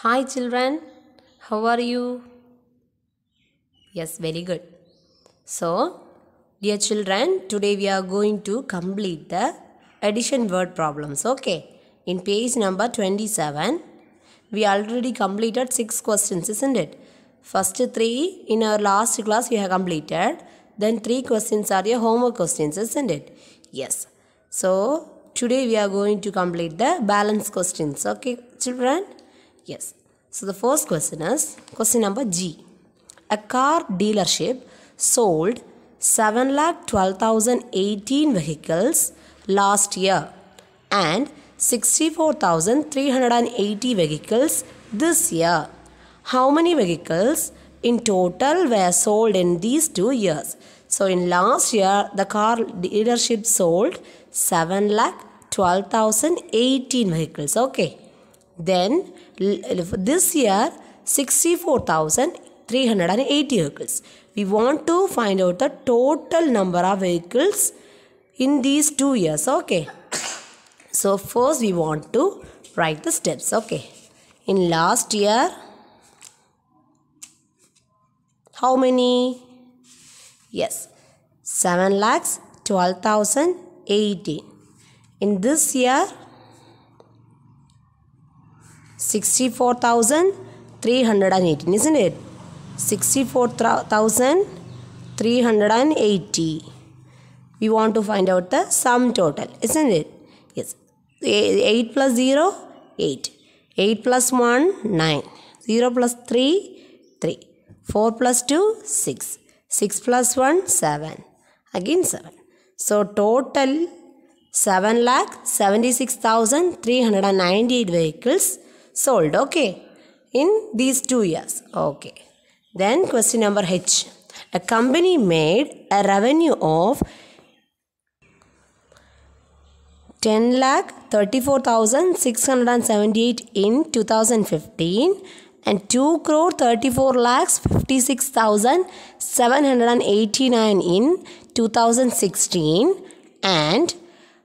Hi children, how are you? Yes, very good. So, dear children, today we are going to complete the addition word problems. Okay, in page number 27, we already completed six questions, isn't it? First three in our last class we have completed. Then three questions are your homework questions, isn't it? Yes. So, today we are going to complete the balance questions. Okay, children? Yes. So the first question is question number G. A car dealership sold 7,12,018 vehicles last year and 64,380 vehicles this year. How many vehicles in total were sold in these two years? So in last year the car dealership sold 7,12,018 vehicles. Okay. Then this year 64,380 vehicles. We want to find out the total number of vehicles in these two years. Okay. So first we want to write the steps. Okay. In last year, how many? Yes, 7 lakhs 12,018. In this year, 64,318, isn't it? 64,380. We want to find out the sum total, isn't it? Yes. 8 plus 0, 8. 8 plus 1, 9. 0 plus 3, 3. 4 plus 2, 6. 6 plus 1, 7. Again 7. So total 7 lakh 76,398 vehicles sold. Okay. In these two years. Okay. Then question number H. A company made a revenue of 10 lakh 34,678 in 2015 and 2 crore 34 lakhs 56,789 in 2016 and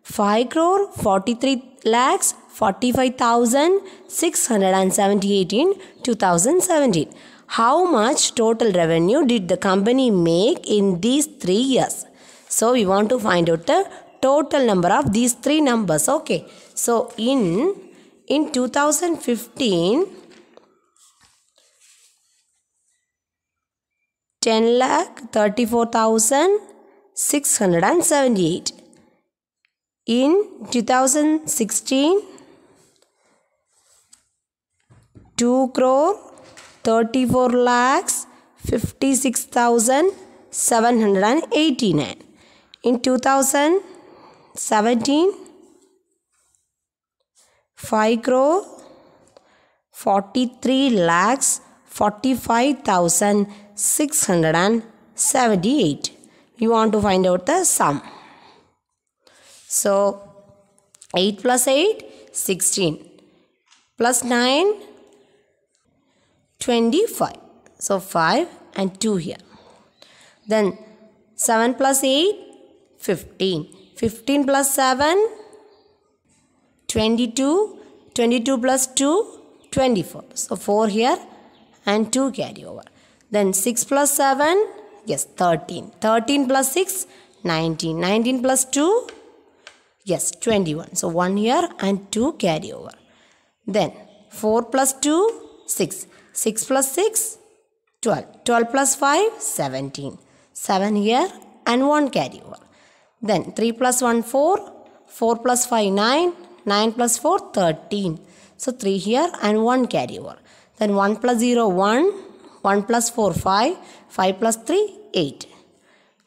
5 crore 43 lakhs 45,678 in 2017. How much total revenue did the company make in these three years? So we want to find out the total number of these three numbers. Okay. So in in 2015 10 lakh 34,678. In 2016, 2 crore 34 lakhs 56,789. In 2017, 5 crore 43 lakhs 45,678. We want to find out the sum. So 8 plus 8, 16. Plus 9, 25. So 5 and 2 here. Then 7 plus 8, 15. 15 plus 7, 22. 22 plus 2, 24. So 4 here and 2 carry over. Then 6 plus 7, yes 13. 13 plus 6, 19. 19 plus 2, yes 21. So 1 here and 2 carry over. Then 4 plus 2, 6. 6 plus 6, 12. 12 plus 5, 17. 7 here and 1 carry over. Then 3 plus 1, 4. 4 plus 5, 9. 9 plus 4, 13. So 3 here and 1 carry over. Then 1 plus 0, 1. 1 plus 4, 5. 5 plus 3, 8.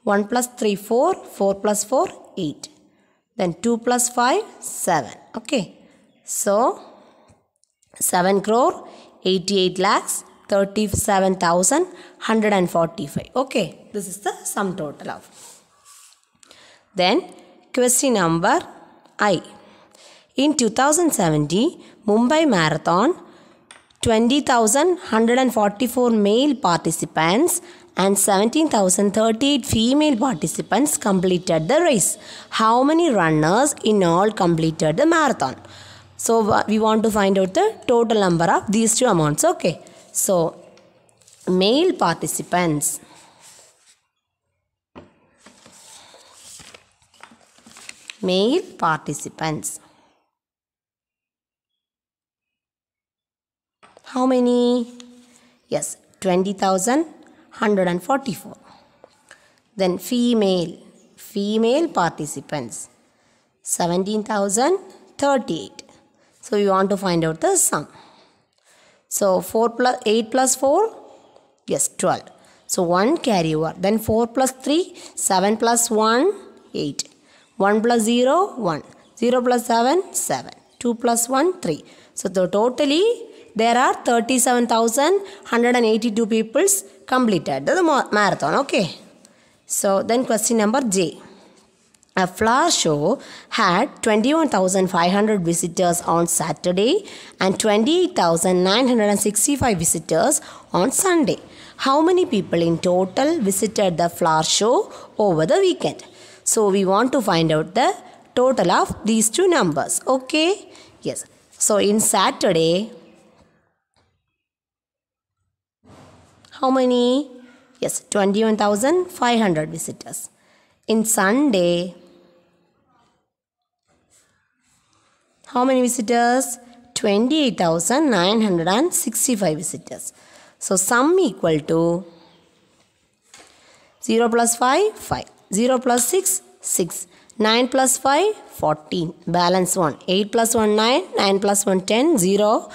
1 plus 3, 4. 4 plus 4, 8. Then 2 plus 5, 7. Okay. So 7 crore 88 lakhs 37,145. Okay. This is the sum total of. Then question number I. In 2017, Mumbai Marathon, 20,144 male participants and 17,038 female participants completed the race. How many runners in all completed the marathon? So we want to find out the total number of these two amounts. Okay. So male participants. Male participants. How many? Yes 20144 then female female participants 17038 so we want to find out the sum. So 4 plus 8 plus 4 yes 12 so 1 carry over then 4 plus 3 7 plus 1 8 1 plus 0 1 0 plus 7 7 2 plus 1 3 so the totally there are 37182 peoples completed. The marathon. Okay. So then question number j a flower show had 21,500 visitors on Saturday and 28,965 visitors on Sunday. How many people in total visited the flower show over the weekend? So we want to find out the total of these two numbers. Okay? Yes. So in Saturday, how many? Yes, 21,500 visitors. In Sunday, how many visitors? 28,965 visitors. So sum equal to 0 plus 5, 5. 0 plus 6, 6. 9 plus 5, 14. Balance 1. 8 plus 1, 9. 9 plus 1, 10. 0.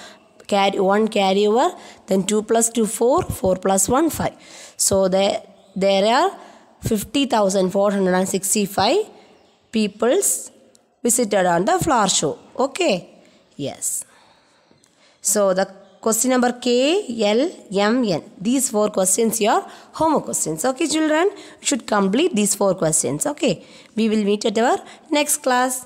Carry, 1 carry over. Then 2 plus 2, 4. 4 plus 1, 5. So there, there are 50,465 peoples visited on the flower show. Okay? Yes. So the question number K, L, M, N. These four questions are homework questions. Okay, children? You should complete these four questions. Okay. We will meet at our next class.